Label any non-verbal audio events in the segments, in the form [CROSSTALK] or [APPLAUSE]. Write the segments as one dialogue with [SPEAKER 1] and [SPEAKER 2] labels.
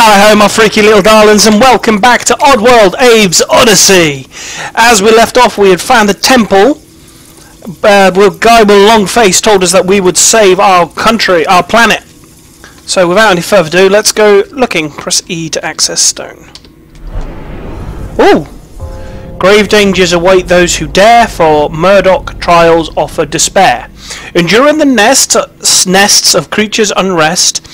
[SPEAKER 1] Ho, my freaky little darlings, and welcome back to Oddworld Abe's Oddysee. As we left off, we had found the temple. Uh, well, guy with long face told us that we would save our country, our planet. So, without any further ado, let's go looking. Press E to access stone. Ooh! Grave dangers await those who dare, for Murdoch trials offer despair. Enduring the nest, nests of creatures' unrest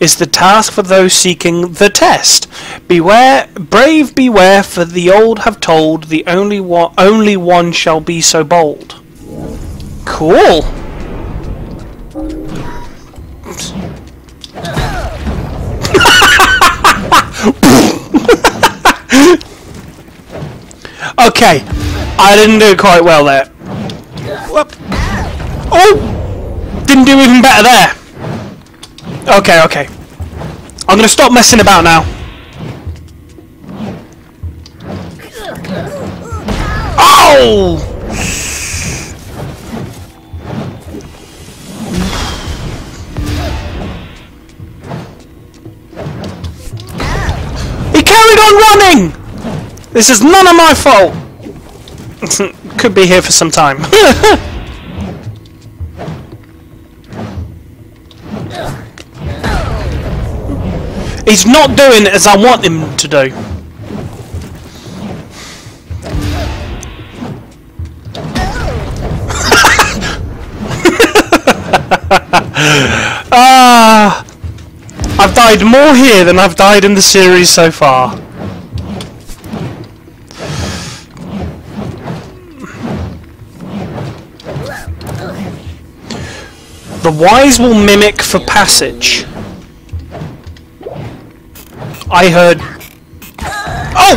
[SPEAKER 1] is the task for those seeking the test. Beware, brave beware, for the old have told, the only one, only one shall be so bold. Cool. [LAUGHS] Okay, I didn't do quite well there. Whoop. Oh! Didn't do even better there. Okay, okay. I'm gonna stop messing about now. Oh! He carried on running! This is none of my fault! [LAUGHS] Could be here for some time. [LAUGHS] He's not doing as I want him to do. [LAUGHS] ah, I've died more here than I've died in the series so far. The wise will mimic for passage. I heard... Oh!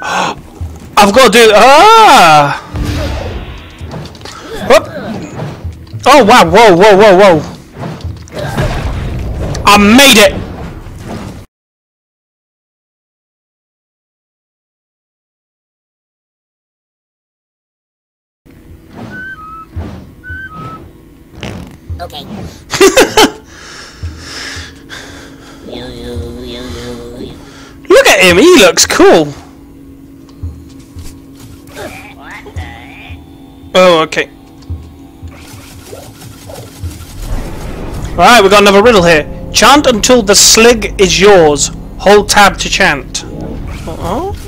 [SPEAKER 1] [GASPS] I've got to do... Ah! Oh wow, whoa, whoa, whoa, whoa. I made it!
[SPEAKER 2] Okay.
[SPEAKER 1] Look at him, he looks cool. Oh, okay. Alright, we've got another riddle here. Chant until the slig is yours. Hold tab to chant. Uh oh?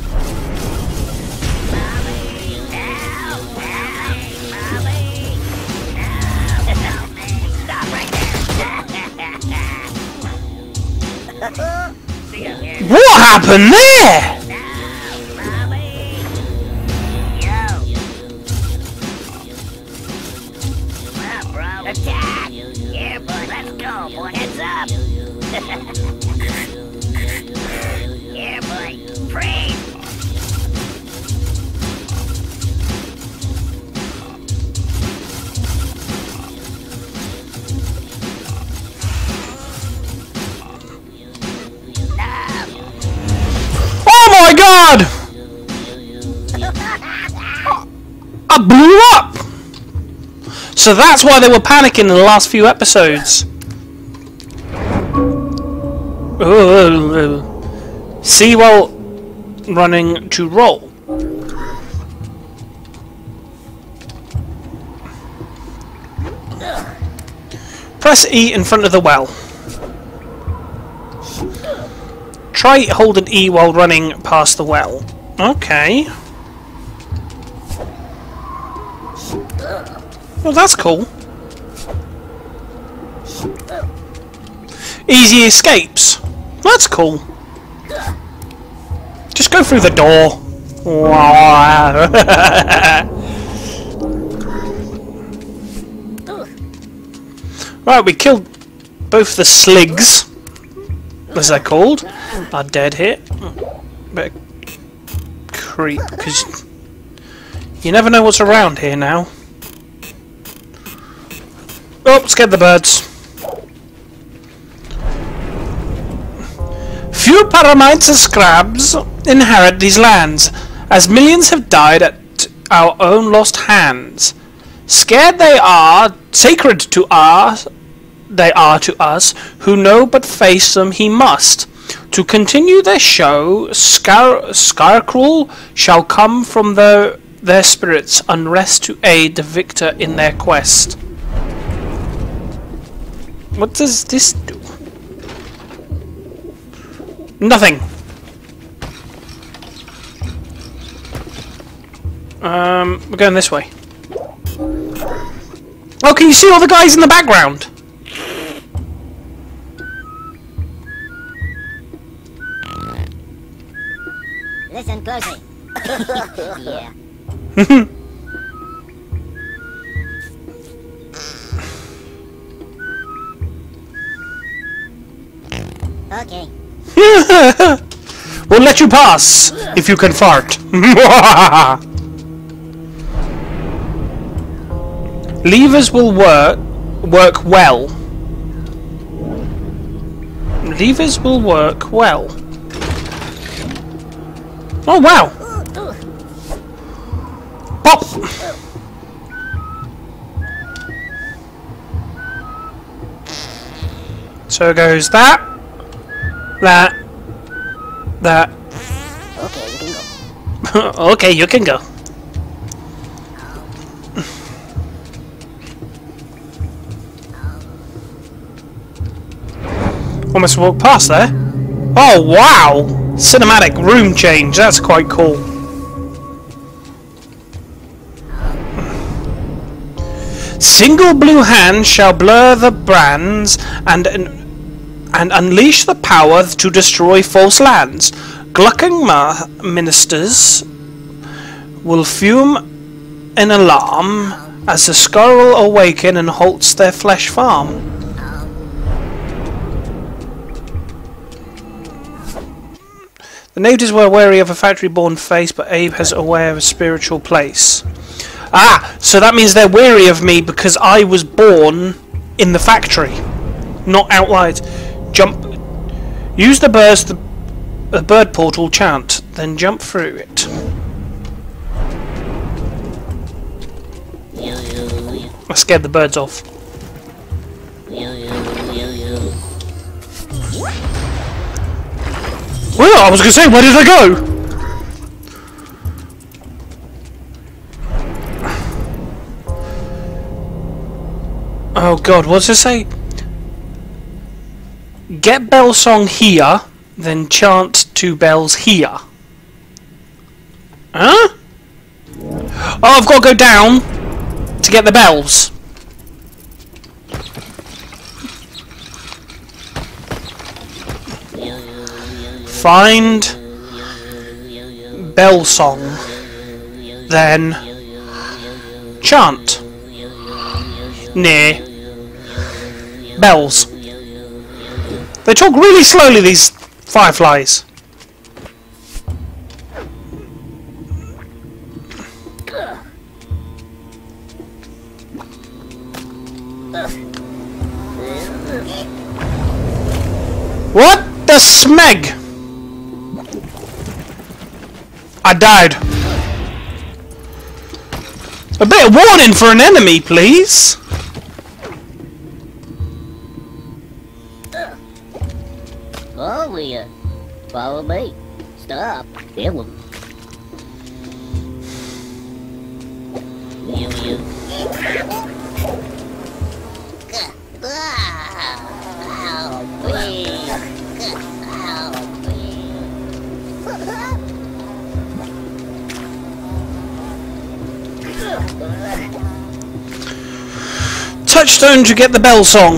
[SPEAKER 1] Happened there? God! I blew up! So that's why they were panicking in the last few episodes. See while running to roll. Press E in front of the well. Try holding E while running past the well. Okay. Well, that's cool. Easy escapes. That's cool. Just go through the door. [LAUGHS] right, we killed both the sligs, as they're called, are dead here. Of creep, because you never know what's around here now. Oh, scared the birds. Few paramites and scrabs inherit these lands, as millions have died at our own lost hands. Scared they are, sacred to our they are to us who know but face them he must. To continue their show, Scar- Scarecrow shall come from their, their spirits unrest to aid the victor in their quest. What does this do? Nothing. Um, we're going this way. Oh, can you see all the guys in the background?
[SPEAKER 2] Listen closely. [LAUGHS] yeah. Okay. [LAUGHS]
[SPEAKER 1] we'll let you pass if you can fart. [LAUGHS] Levers will work work well. Levers will work well. Oh wow! Pop! So goes that, that, that.
[SPEAKER 2] Okay, you can go.
[SPEAKER 1] okay, you can go. Almost walked past there. Oh wow! Cinematic room change, that's quite cool. Single blue hand shall blur the brands and and unleash the power to destroy false lands. Glukkon ministers will fume in alarm as the squirrel awaken and halts their flesh farm. The natives were wary of a factory-born face, but Abe has aware of a spiritual place. Ah, so that means they're wary of me because I was born in the factory, not outlined. Jump. Use the birds, the, the bird portal chant, then jump through it. I scared the birds off. Well, I was to say, where did I go? Oh god, what's it say? Get bell song here, then chant two bells here. Huh? Oh, I've got to go down to get the bells. Find bell song, then chant near bells. They talk really slowly, these fireflies. What the smeg? I died. A bit of warning for an enemy, please.
[SPEAKER 2] Oh, Follow you. Follow me. Stop. Kill him. You, you.
[SPEAKER 1] Touchstone to get the bell song.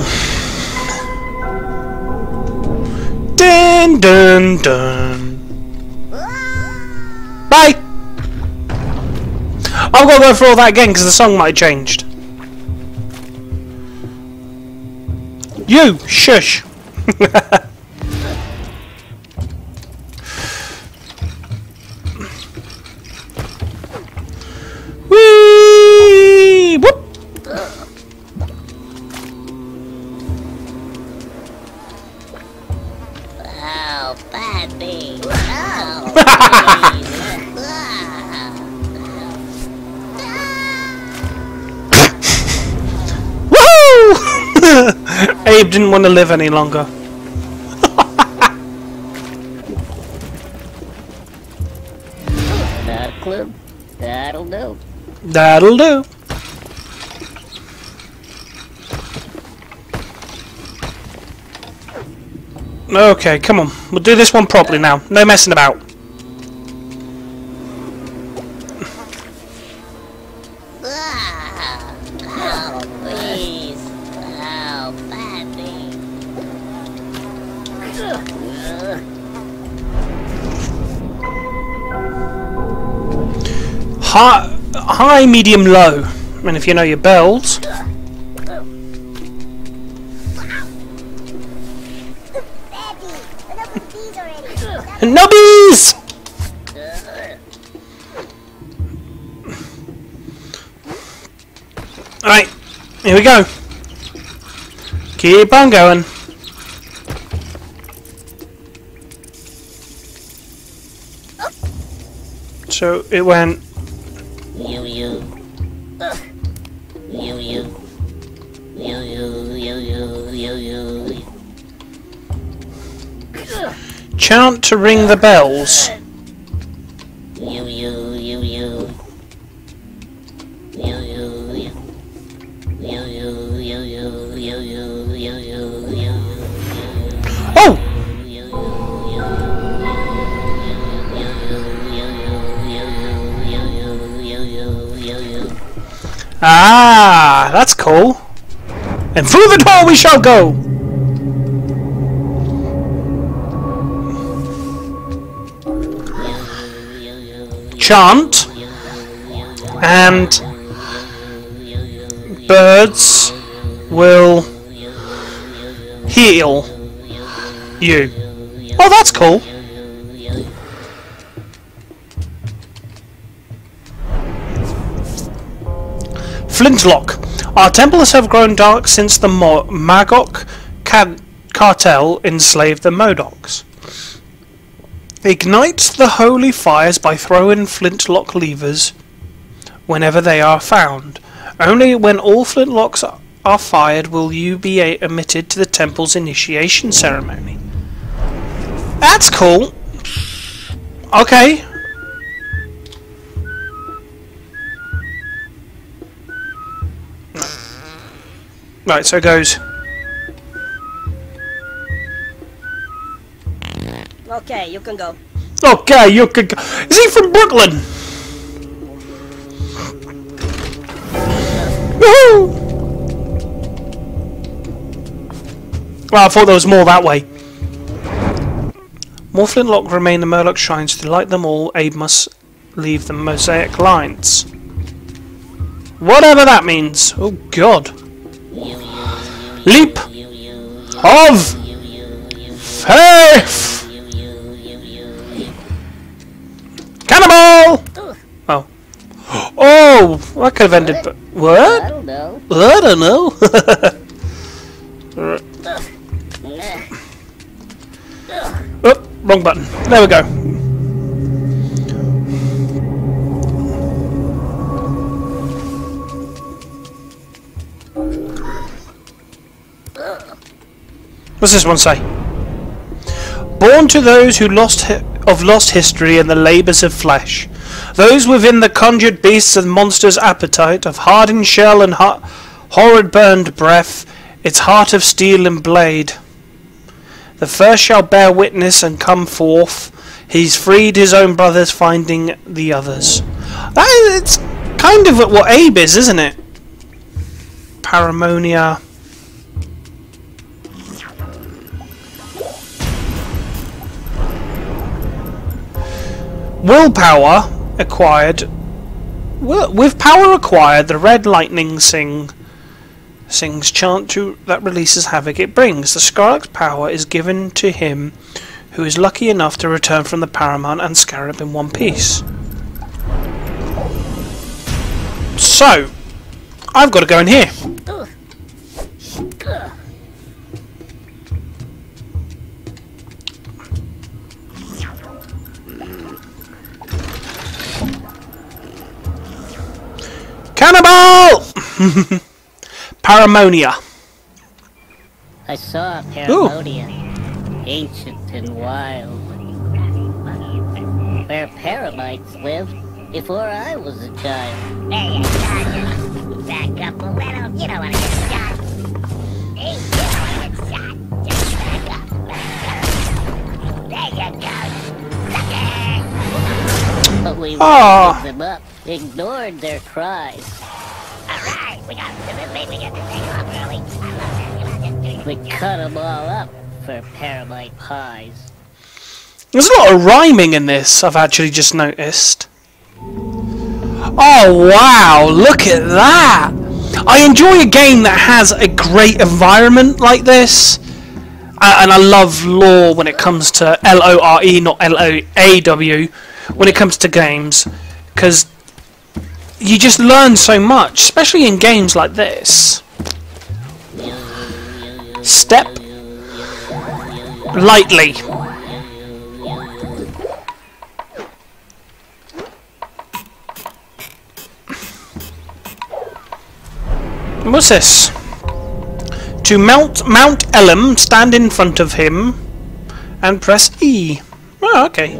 [SPEAKER 1] Dun dun dun. Bye. I've got to go through all that again because the song might have changed. You shush. [LAUGHS] want to live any longer.
[SPEAKER 2] Not a clue. That'll do.
[SPEAKER 1] That'll do. Okay, come on. We'll do this one properly now. No messing about. High, medium, low. And if you know your bells.
[SPEAKER 2] Already.
[SPEAKER 1] Nubbies! Alright, here we go. Keep on going. So it went Chant to ring the bells. That's cool. And through the door we shall go. Chant and birds will heal you. Oh, that's cool. Flintlock. Our temples have grown dark since the Mo- cartel enslaved the Mudokons. Ignite the holy fires by throwing flintlock levers whenever they are found. Only when all flintlocks are fired will you be admitted to the temple's initiation ceremony. That's cool. Okay. Right, so it goes.
[SPEAKER 3] Okay, you can go.
[SPEAKER 1] Okay, you can. go- Is he from Brooklyn? Woohoo! Well, I thought there was more that way. More flintlock remain the Murloc shrines. To light them all, Abe must leave the mosaic lines. Whatever that means. Oh, God. Leap of faith! Cannibal! Oh. Oh, that could have ended. but- What?
[SPEAKER 2] I don't know.
[SPEAKER 1] I don't know. [LAUGHS] oh, wrong button. There we go. What's this one say? Born to those who lost of lost history and the labours of flesh, those within the conjured beasts and monsters' appetite of hardened shell and ho- horrid burned breath, its heart of steel and blade. The first shall bear witness and come forth. He's freed his own brothers, finding the others. That it's kind of what Abe is, isn't it? Paramonia. Willpower acquired. With power acquired, the Red Lightning sing sings chant to that releases havoc it brings. The Scarlet's power is given to him who is lucky enough to return from the Paramount and Scarab in one piece. So, I've got to go in here. Cannibal! [LAUGHS] Paramonia.
[SPEAKER 2] I saw Paramonia, ancient and wild, where paramites lived before I was a child.
[SPEAKER 4] Hey, you just back up a little. You don't want to get shot. Hey, you don't want to get shot. Just back up, back up. There you go. Sucker.
[SPEAKER 2] But we
[SPEAKER 1] Ah.
[SPEAKER 2] rounded them up, ignored their cries.
[SPEAKER 4] All right, we got this. Maybe we get to take off early. I love that. You love this
[SPEAKER 2] We cut them all up for paramite pies.
[SPEAKER 1] There's a lot of rhyming in this, I've actually just noticed. Oh wow, look at that! I enjoy a game that has a great environment like this. Uh, and I love lore when it comes to L O R E, not L O A W, when it comes to games. Because you just learn so much, especially in games like this. Step lightly. What's this? To mount Mount Elum, stand in front of him and press E. Oh, okay.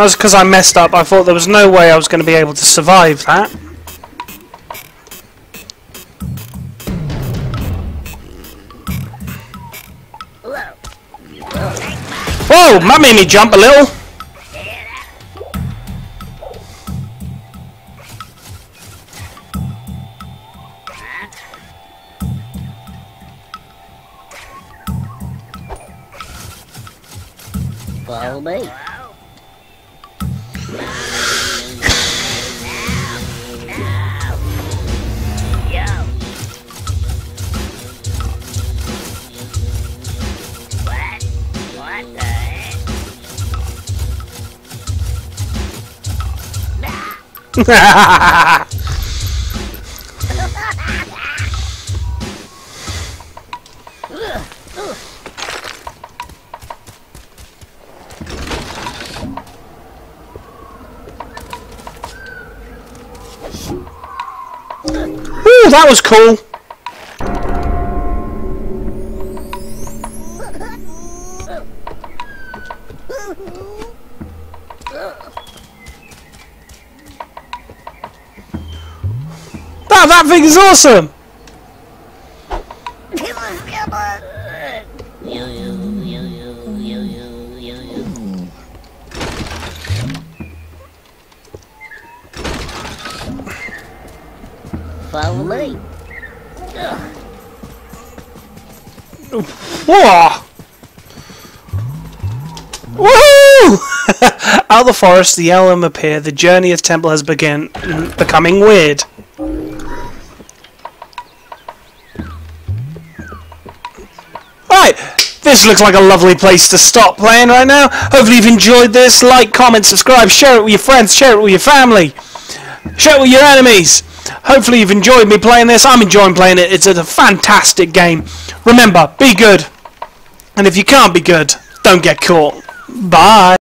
[SPEAKER 1] That was because I messed up. I thought there was no way I was going to be able to survive that. Whoa! That made me jump a little.
[SPEAKER 2] Follow me.
[SPEAKER 1] Ooh, that was cool. That, thing is awesome!
[SPEAKER 2] Yo yo yo yo yo yo yo yo. Follow me.
[SPEAKER 1] Whoa! Woohoo! [LAUGHS] Out of the forest, the Elum appear. The journey of Temple has begun, becoming weird. Right, this looks like a lovely place to stop playing right now. Hopefully you've enjoyed this. Like, comment, subscribe, share it with your friends, share it with your family, share it with your enemies. Hopefully you've enjoyed me playing this. I'm enjoying playing it. It's a fantastic game. Remember, be good. And if you can't be good, don't get caught. Bye.